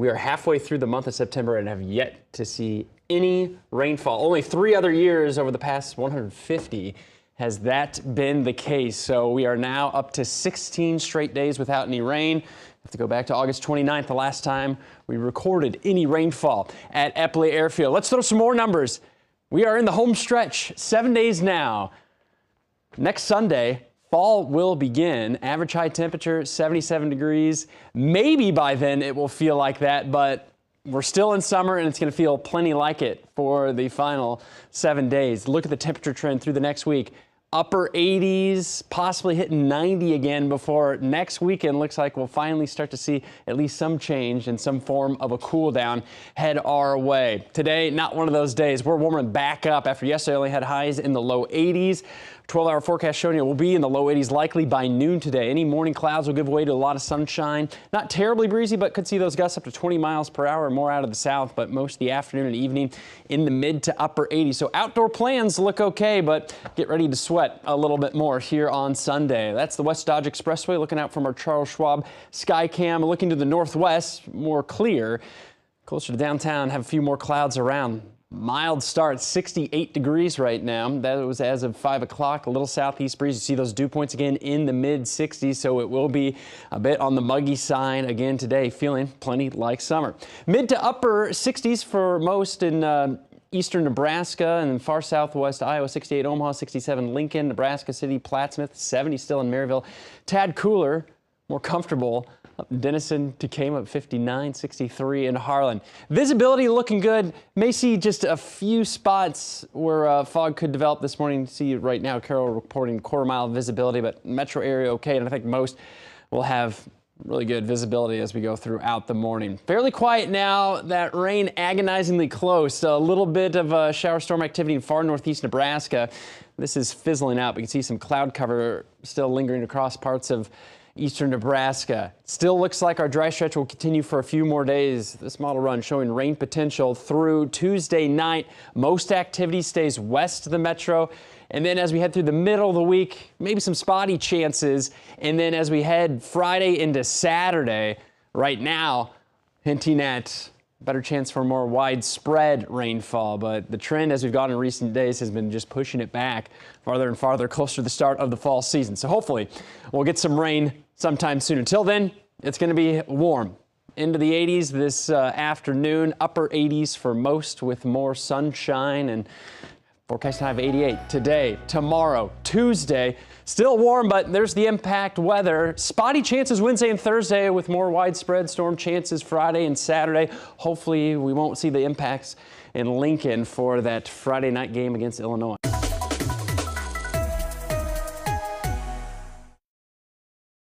We are halfway through the month of September and have yet to see any rainfall. Only three other years over the past 150 has that been the case. So we are now up to 16 straight days without any rain. Have to go back to August 29th, the last time we recorded any rainfall at Eppley Airfield. Let's throw some more numbers. We are in the home stretch, seven days now. Next Sunday, Fall will begin. Average high temperature 77 degrees. Maybe by then it will feel like that, but we're still in summer and it's going to feel plenty like it for the final seven days. Look at the temperature trend through the next week upper 80s, possibly hitting 90 again before next weekend. Looks like we'll finally start to see at least some change in some form of a cool down head our way. Today, not one of those days. We're warming back up after yesterday only had highs in the low 80s. 12 hour forecast showing it will be in the low 80s likely by noon today. Any morning clouds will give way to a lot of sunshine. Not terribly breezy, but could see those gusts up to 20 miles per hour or more out of the south, but most of the afternoon and evening in the mid to upper 80s. So outdoor plans look okay, but get ready to sweat a little bit more here on Sunday. That's the West Dodge Expressway looking out from our Charles Schwab Skycam. Looking to the northwest, more clear. Closer to downtown, have a few more clouds around. Mild start, 68 degrees right now. That was as of 5 o'clock. A little southeast breeze. You see those dew points again in the mid 60s, so it will be a bit on the muggy side again today. Feeling plenty like summer. Mid to upper 60s for most in uh, eastern Nebraska and far southwest Iowa, 68 Omaha, 67 Lincoln, Nebraska City, Plattsmouth, 70 still in Maryville. Tad cooler, more comfortable Denison to came up 59, 63 in Harlan. Visibility looking good. May see just a few spots where uh, fog could develop this morning. See right now, Carroll reporting quarter mile visibility, but metro area okay. And I think most will have really good visibility as we go throughout the morning. Fairly quiet now. That rain agonizingly close. A little bit of a shower storm activity in far northeast Nebraska. This is fizzling out. We can see some cloud cover still lingering across parts of eastern Nebraska. Still looks like our dry stretch will continue for a few more days. This model run showing rain potential through Tuesday night. Most activity stays west of the metro. And then as we head through the middle of the week, maybe some spotty chances. And then as we head Friday into Saturday, right now, hinting at better chance for more widespread rainfall, but the trend as we've gotten in recent days has been just pushing it back farther and farther closer to the start of the fall season. So hopefully we'll get some rain sometime soon. Until then, it's going to be warm. Into the 80s this uh, afternoon, upper 80s for most with more sunshine and Forecast high of 88 today, tomorrow, Tuesday. Still warm, but there's the impact weather. Spotty chances Wednesday and Thursday with more widespread storm chances Friday and Saturday. Hopefully, we won't see the impacts in Lincoln for that Friday night game against Illinois.